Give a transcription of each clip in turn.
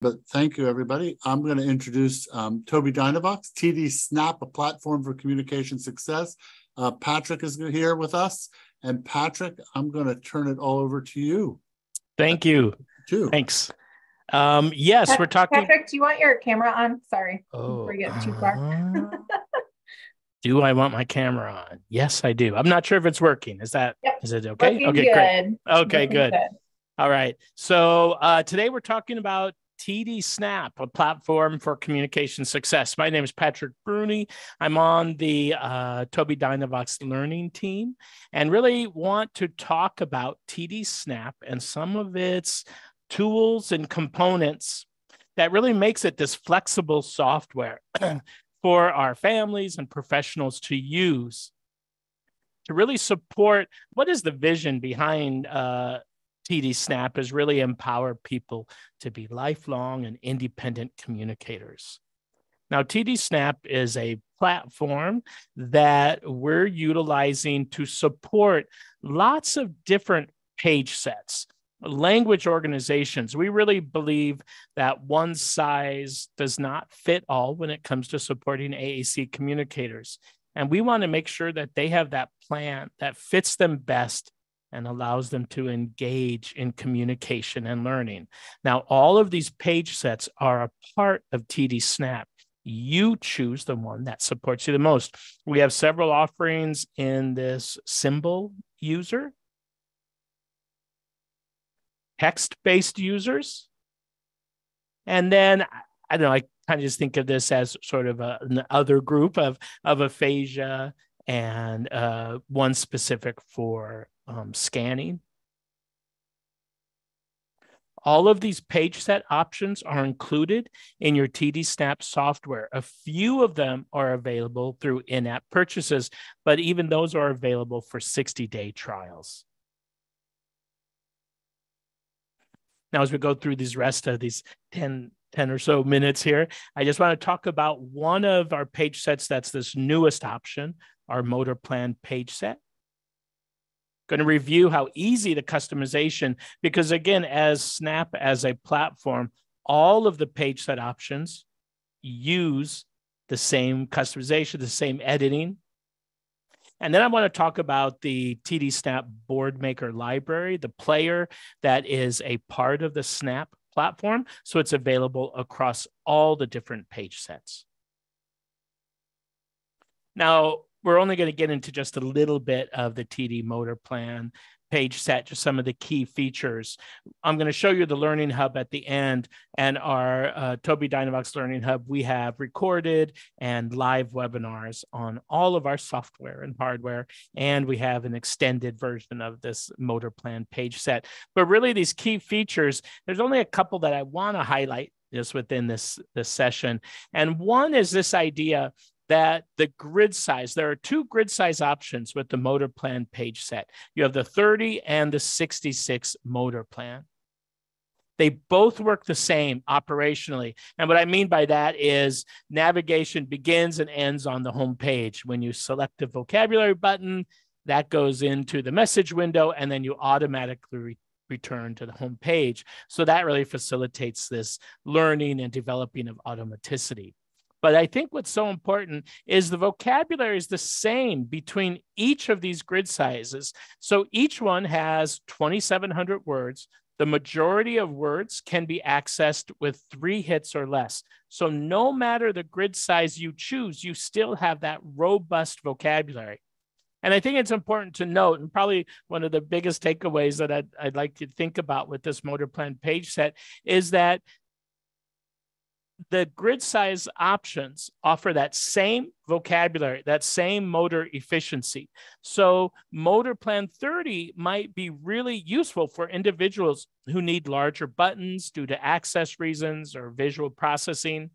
but thank you, everybody. I'm going to introduce um, Tobii Dynavox, TD Snap, a platform for communication success. Uh, Patrick is here with us. And Patrick, I'm going to turn it all over to you. Thank you. Too. Thanks. Um, yes, Pat- we're talking. Patrick, do you want your camera on? Sorry. Oh, Before you get too far. do I want my camera on? Yes, I do. I'm not sure if it's working. Is that Yep. is it okay? Looking okay, great. good. Okay, Looking good. All right. So uh, today we're talking about TD Snap, a platform for communication success. My name is Patrick Brune. I'm on the uh, Tobii Dynavox learning team and really want to talk about TD Snap and some of its tools and components that really makes it this flexible software for our families and professionals to use to really support what is the vision behind uh, TD Snap is really empower people to be lifelong and independent communicators. Now, TD Snap is a platform that we're utilizing to support lots of different page sets, language organizations. We really believe that one size does not fit all when it comes to supporting AAC communicators. And we want to make sure that they have that plan that fits them best and allows them to engage in communication and learning. Now, all of these page sets are a part of TD Snap. You choose the one that supports you the most. We have several offerings in this symbol user, text based users. And then I don't know, I kind of just think of this as sort of a, an other group of, of aphasia and uh, one specific for um, scanning. All of these page set options are included in your TD Snap software. A few of them are available through in app purchases, but even those are available for 60 day trials. Now, as we go through these rest of these 10, 10 or so minutes here, I just want to talk about one of our page sets that's this newest option, our motor plan page set. Going to review how easy the customization, because again, as Snap as a platform, all of the page set options use the same customization, the same editing. And then I want to talk about the TD Snap Boardmaker library, the player that is a part of the Snap platform. So it's available across all the different page sets. Now, we're only going to get into just a little bit of the TD motor plan page set, just some of the key features. I'm going to show you the Learning Hub at the end and our uh, Tobii Dynavox Learning Hub. We have recorded and live webinars on all of our software and hardware, and we have an extended version of this motor plan page set. But really, these key features, there's only a couple that I want to highlight just within this, this session. And one is this idea that the grid size, there are two grid size options with the motor plan page set. You have the 30 and the 66 motor plan. They both work the same operationally. And what I mean by that is navigation begins and ends on the home page. When you select the vocabulary button, that goes into the message window, and then you automatically re- return to the home page. So that really facilitates this learning and developing of automaticity. But I think what's so important is the vocabulary is the same between each of these grid sizes. So each one has 2,700 words. The majority of words can be accessed with three hits or less. So no matter the grid size you choose, you still have that robust vocabulary. And I think it's important to note, and probably one of the biggest takeaways that I'd, I'd like to think about with this motor plan page set is that the grid size options offer that same vocabulary, that same motor efficiency. So motor plan 30 might be really useful for individuals who need larger buttons due to access reasons or visual processing.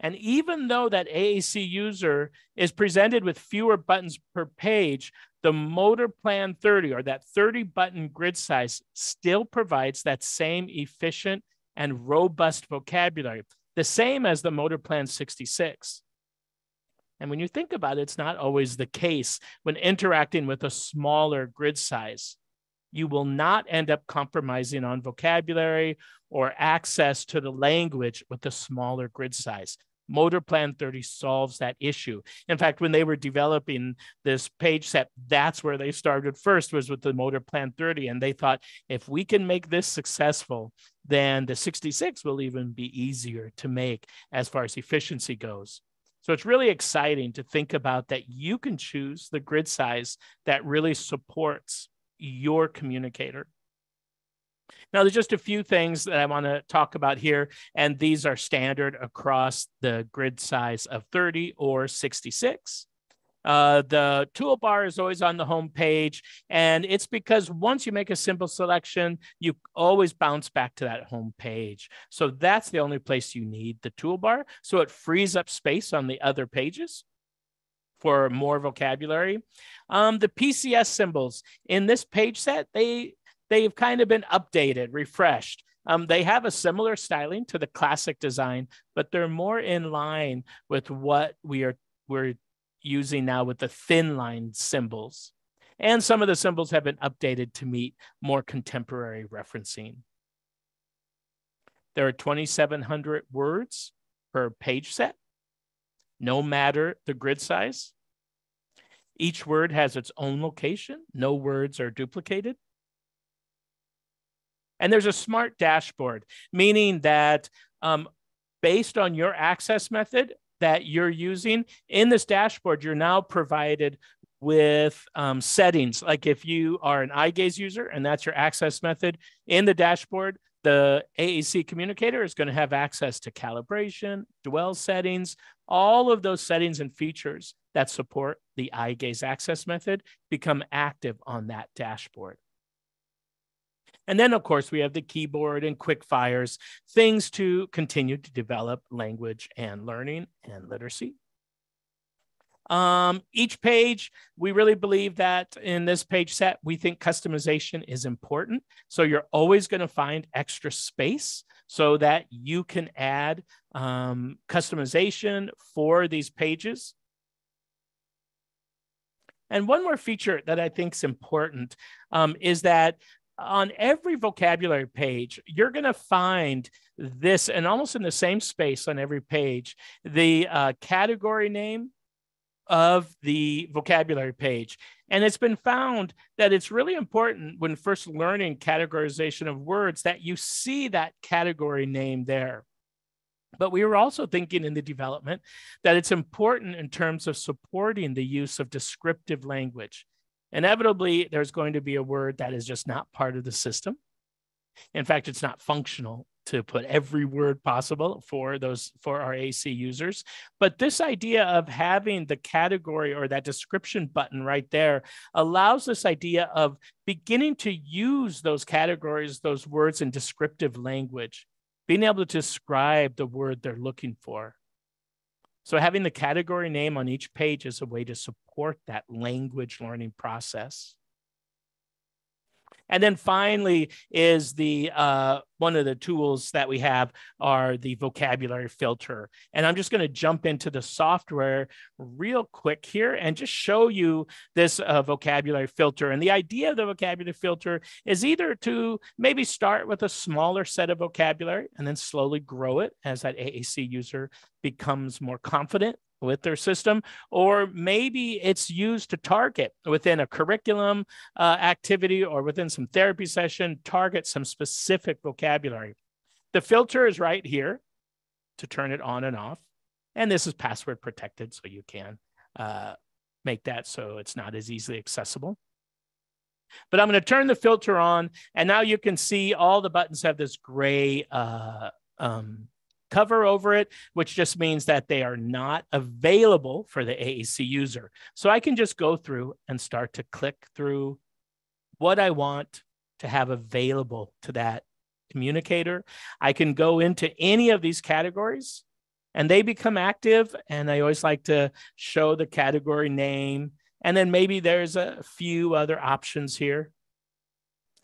And even though that AAC user is presented with fewer buttons per page, the motor plan 30 or that 30 button grid size still provides that same efficient and robust vocabulary, the same as the Motor Plan 66. And when you think about it, it's not always the case when interacting with a smaller grid size. You will not end up compromising on vocabulary or access to the language with the smaller grid size. Motor Plan 30 solves that issue. In fact, when they were developing this page set, that's where they started first was with the Motor Plan 30. And they thought if we can make this successful, then the 66 will even be easier to make as far as efficiency goes. So it's really exciting to think about that you can choose the grid size that really supports your communicator. Now, there's just a few things that I want to talk about here, and these are standard across the grid size of 30 or 66. Uh, the toolbar is always on the home page, and it's because once you make a simple selection, you always bounce back to that home page. So that's the only place you need the toolbar. So it frees up space on the other pages for more vocabulary. Um, the PCS symbols in this page set, they they've kind of been updated, refreshed. Um, they have a similar styling to the classic design, but they're more in line with what we are we're using now with the thin line symbols. And some of the symbols have been updated to meet more contemporary referencing. There are 2,700 words per page set, no matter the grid size. Each word has its own location. No words are duplicated. And there's a smart dashboard, meaning that um, based on your access method that you're using in this dashboard, you're now provided with um, settings. Like if you are an eye gaze user and that's your access method in the dashboard, the AAC communicator is going to have access to calibration, dwell settings, all of those settings and features that support the eye gaze access method become active on that dashboard. And then, of course, we have the keyboard and quick fires, things to continue to develop language and learning and literacy. Um, each page, we really believe that in this page set, we think customization is important. So you're always going to find extra space so that you can add um, customization for these pages. And one more feature that I think is important um, is that on every vocabulary page, you're going to find this, and almost in the same space on every page, the uh, category name of the vocabulary page. And it's been found that it's really important when first learning categorization of words that you see that category name there. But we were also thinking in the development that it's important in terms of supporting the use of descriptive language inevitably there's going to be a word that is just not part of the system. In fact, it's not functional to put every word possible for those for our AC users. But this idea of having the category or that description button right there allows this idea of beginning to use those categories, those words in descriptive language, being able to describe the word they're looking for. So having the category name on each page is a way to support that language learning process. And then finally is the uh, one of the tools that we have are the vocabulary filter. And I'm just going to jump into the software real quick here and just show you this uh, vocabulary filter. And the idea of the vocabulary filter is either to maybe start with a smaller set of vocabulary and then slowly grow it as that AAC user becomes more confident with their system, or maybe it's used to target within a curriculum uh, activity or within some therapy session, target some specific vocabulary. The filter is right here to turn it on and off. And this is password protected, so you can uh, make that so it's not as easily accessible. But I'm going to turn the filter on, and now you can see all the buttons have this gray uh, um, cover over it, which just means that they are not available for the AAC user. So I can just go through and start to click through what I want to have available to that communicator. I can go into any of these categories and they become active. And I always like to show the category name. And then maybe there's a few other options here.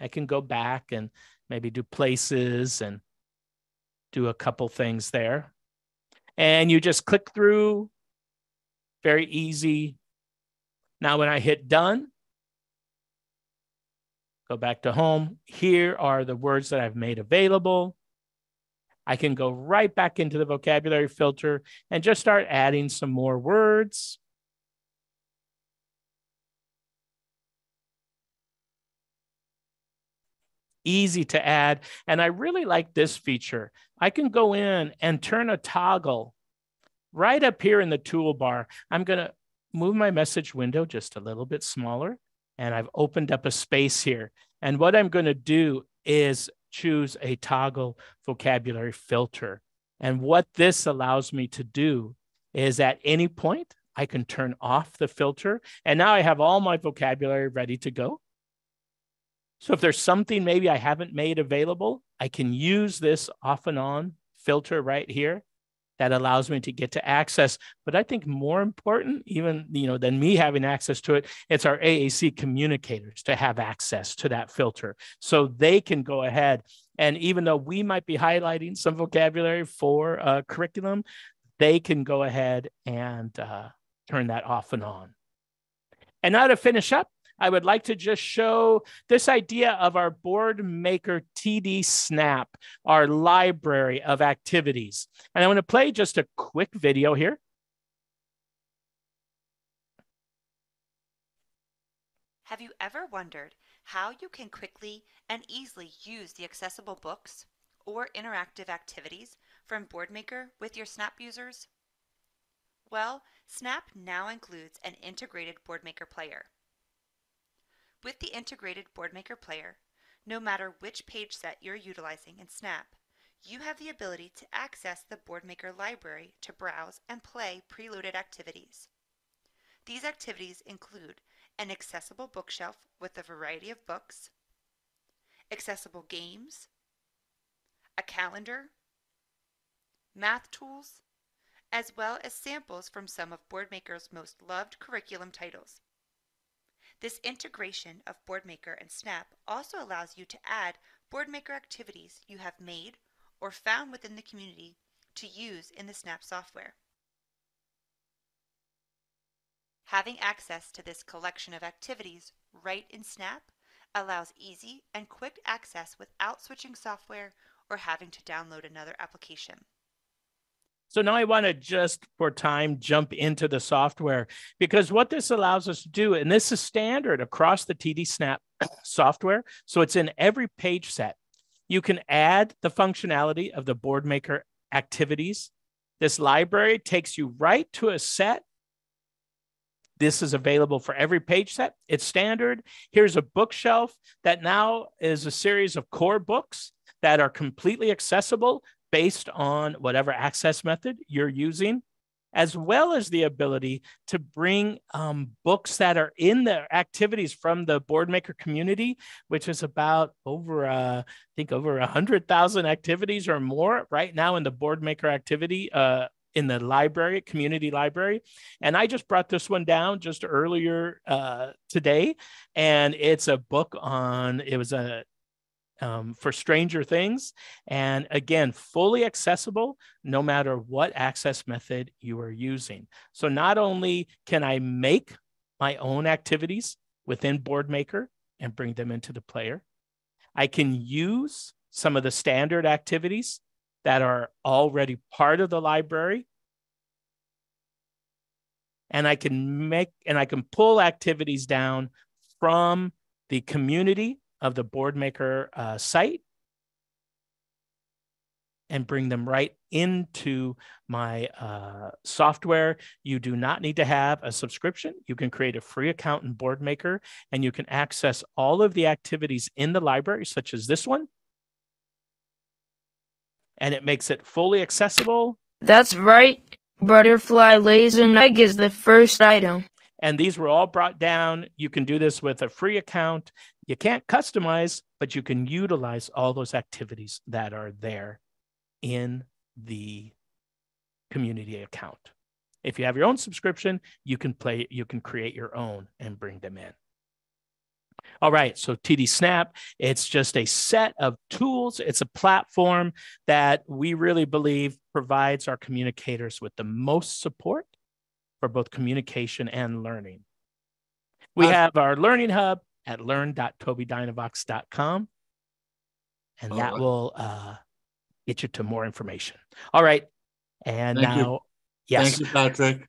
I can go back and maybe do places and do a couple things there. And you just click through, very easy. Now, when I hit done, go back to home. Here are the words that I've made available. I can go right back into the vocabulary filter and just start adding some more words. Easy to add. And I really like this feature. I can go in and turn a toggle right up here in the toolbar. I'm going to move my message window just a little bit smaller. And I've opened up a space here. And what I'm going to do is choose a toggle vocabulary filter. And what this allows me to do is at any point, I can turn off the filter. And now I have all my vocabulary ready to go. So if there's something maybe I haven't made available, I can use this off and on filter right here that allows me to get to access. But I think more important, even you know, than me having access to it, it's our AAC communicators to have access to that filter, so they can go ahead and even though we might be highlighting some vocabulary for uh, curriculum, they can go ahead and uh, turn that off and on. And now to finish up, I would like to just show this idea of our Boardmaker TD Snap, our library of activities. And I'm going to play just a quick video here. Have you ever wondered how you can quickly and easily use the accessible books or interactive activities from Boardmaker with your Snap users? Well, Snap now includes an integrated Boardmaker player. With the integrated Boardmaker player, no matter which page set you're utilizing in Snap, you have the ability to access the Boardmaker library to browse and play preloaded activities. These activities include an accessible bookshelf with a variety of books, accessible games, a calendar, math tools, as well as samples from some of Boardmaker's most loved curriculum titles. This integration of Boardmaker and Snap also allows you to add Boardmaker activities you have made or found within the community to use in the Snap software. Having access to this collection of activities right in Snap allows easy and quick access without switching software or having to download another application. So now I want to just for time jump into the software because what this allows us to do, and this is standard across the TD Snap software, so it's in every page set. You can add the functionality of the Boardmaker activities. This library takes you right to a set. This is available for every page set. It's standard. Here's a bookshelf that now is a series of core books that are completely accessible based on whatever access method you're using, as well as the ability to bring um, books that are in the activities from the Boardmaker community, which is about over, uh, I think, over a hundred thousand activities or more right now in the Boardmaker activity. Uh, in the library, community library. And I just brought this one down just earlier uh, today. And it's a book on, it was a um, for Stranger Things. And again, fully accessible no matter what access method you are using. So not only can I make my own activities within Boardmaker and bring them into the player, I can use some of the standard activities that are already part of the library. And I can make and I can pull activities down from the community of the Boardmaker uh, site and bring them right into my uh, software. You do not need to have a subscription. You can create a free account in Boardmaker and you can access all of the activities in the library, such as this one. And it makes it fully accessible. That's right. Butterfly lays an egg is the first item. And these were all brought down. You can do this with a free account. You can't customize, but you can utilize all those activities that are there in the community account. If you have your own subscription, you can play, you can create your own and bring them in. All right, so TD Snap, it's just a set of tools. It's a platform that we really believe provides our communicators with the most support for both communication and learning. We have our learning hub at learn.tobiidynavox.com. And that right. will uh, get you to more information. All right. And Thank you. now, yes. Thank you, Patrick.